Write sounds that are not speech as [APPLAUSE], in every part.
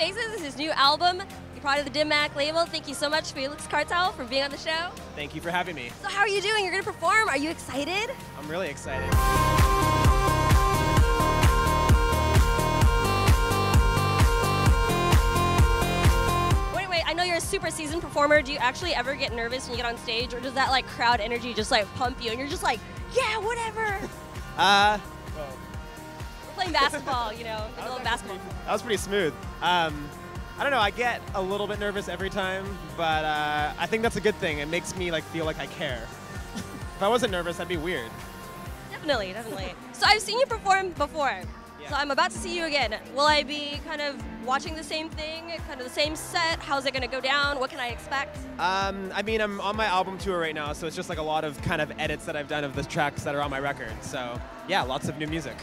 Faces is his new album. You're part of the Dim Mak label. Thank you so much, Felix Cartal, for being on the show. Thank you for having me. So, how are you doing? You're going to perform. Are you excited? I'm really excited. Wait, wait. I know you're a super seasoned performer. Do you actually ever get nervous when you get on stage, or does that like crowd energy just like pump you, and you're just like, yeah, whatever? [LAUGHS] Uh, We're playing basketball, you know, a little basketball. that was pretty smooth. Um, I don't know. I get a little bit nervous every time, but uh, I think that's a good thing. It makes me like feel like I care. [LAUGHS] if I wasn't nervous, that'd be weird. Definitely, definitely. so I've seen you perform before. Yeah. So I'm about to see you again. Will I be kind of watching the same thing, kind of the same set? How's it going to go down? What can I expect? Um, I mean, I'm on my album tour right now, so it's just like a lot of kind of edits that I've done of the tracks that are on my record. So yeah, lots of new music.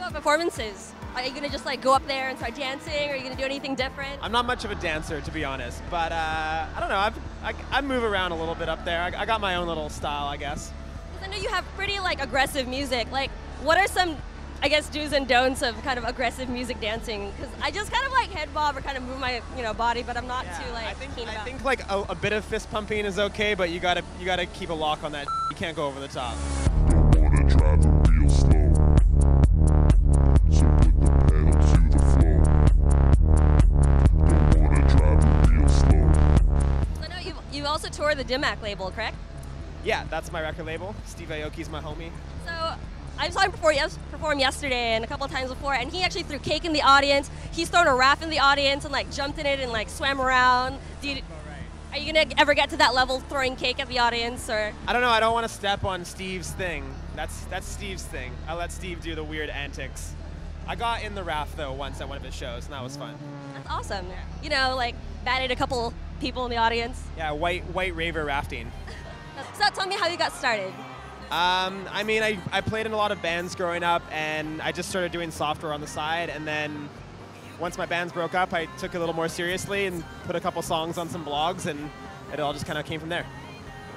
How about performances? Are you going to just like go up there and start dancing? Are you going to do anything different? I'm not much of a dancer, to be honest, but uh, I don't know. I've, I, I move around a little bit up there. I, I got my own little style, I guess. 'Cause I know you have pretty like aggressive music. Like, what are some, I guess, do's and don'ts of kind of aggressive music dancing? Because I just kind of like head bob or kind of move my, you know, body, but I'm not too like I think, keen I about. think like a, a bit of fist pumping is okay, but you gotta you gotta keep a lock on that. You can't go over the top. Tour the Dim Mak label, correct? Yeah, that's my record label. Steve Aoki's my homie. So I saw him perform, yes, perform yesterday and a couple of times before, and he actually threw cake in the audience. He's thrown a raft in the audience and like jumped in it and like swam around. You, are you gonna ever get to that level, throwing cake at the audience, or I don't know. I don't want to step on Steve's thing. That's that's Steve's thing. I let Steve do the weird antics. I got in the raft though once at one of his shows, and that was fun. that's awesome. You know, like batted a couple people in the audience. Yeah, white white raver rafting. [LAUGHS] So tell me how you got started. Um, I mean, I, I played in a lot of bands growing up, and I just started doing software on the side. And then once my bands broke up, I took it a little more seriously and put a couple songs on some blogs, and it all just kind of came from there.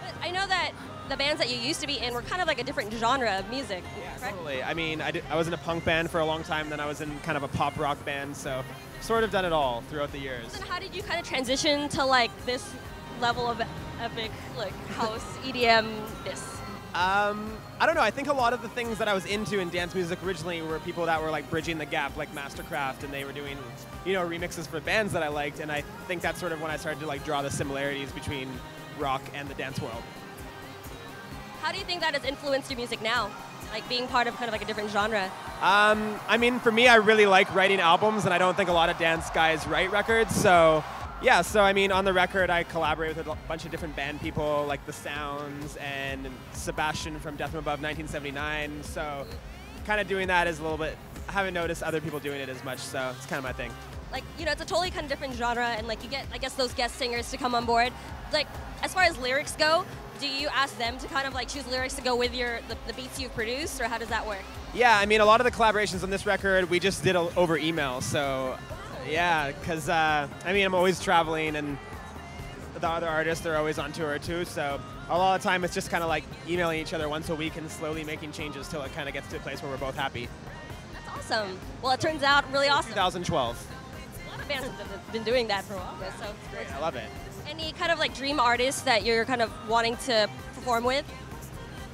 But I know that the bands that you used to be in were kind of like a different genre of music. correct? Totally. I mean, I, did, I was in a punk band for a long time, then I was in kind of a pop rock band, so sort of done it all throughout the years. Then how did you kind of transition to like this level of epic like [LAUGHS] house EDM this? Um, I don't know. I think a lot of the things that I was into in dance music originally were people that were like bridging the gap, like MSTRKRFT, and they were doing, you know, remixes for bands that I liked. And I think that's sort of when I started to like draw the similarities between rock and the dance world. How do you think that has influenced your music now? Like being part of kind of like a different genre. Um, I mean, for me, I really like writing albums, and I don't think a lot of dance guys write records. So, yeah. So, I mean, on the record, I collaborate with a bunch of different band people, like The Sounds and Sebastian from Death from Above 1979. So, kind of doing that is a little bit. I haven't noticed other people doing it as much, so it's kind of my thing. Like you know, it's a totally kind of different genre, and like you get I guess those guest singers to come on board. Like as far as lyrics go, do you ask them to kind of like choose lyrics to go with your the, the beats you've produced, or how does that work? Yeah, I mean, a lot of the collaborations on this record we just did over email. So, yeah, because uh, I mean, I'm always traveling, and the other artists are always on tour too. So, a lot of the time it's just kind of like emailing each other once a week and slowly making changes till it kind of gets to a place where we're both happy. That's awesome. Well, it turns out really awesome. 2012. A lot of bands have been doing that for a while, so it's great. I love it. Any kind of like dream artists that you're kind of wanting to perform with?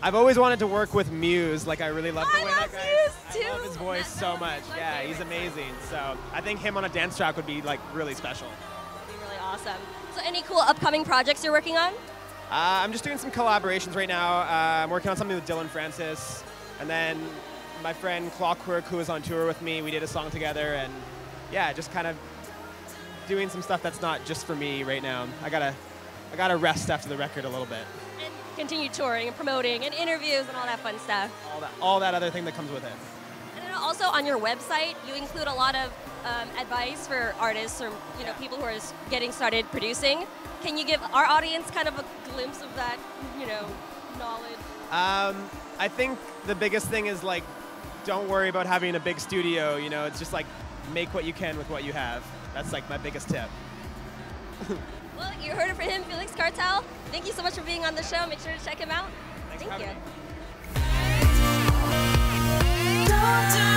I've always wanted to work with Muse. Like, I really love I the way love that guy. Muse, I love his voice so much. Yeah, he's amazing. So, I think him on a dance track would be like really special. That'd be really awesome. So, any cool upcoming projects you're working on? Uh, I'm just doing some collaborations right now. Uh, I'm working on something with Dillon Francis, and then my friend Clockwork, who was on tour with me, we did a song together, and yeah, just kind of doing some stuff that's not just for me right now. I gotta, I gotta rest after the record a little bit. And continue touring and promoting and interviews and all that fun stuff. All that, all that other thing that comes with it. And also on your website, you include a lot of um, advice for artists or you know people who are getting started producing. Can you give our audience kind of a glimpse of that, you know, knowledge? Um, I think the biggest thing is like, don't worry about having a big studio. You know, it's just like make what you can with what you have. That's like my biggest tip. [LAUGHS] Well, you heard it from him, Felix Cartal. Thank you so much for being on the show. Make sure to check him out. Thanks Thank for you. me. Don't turn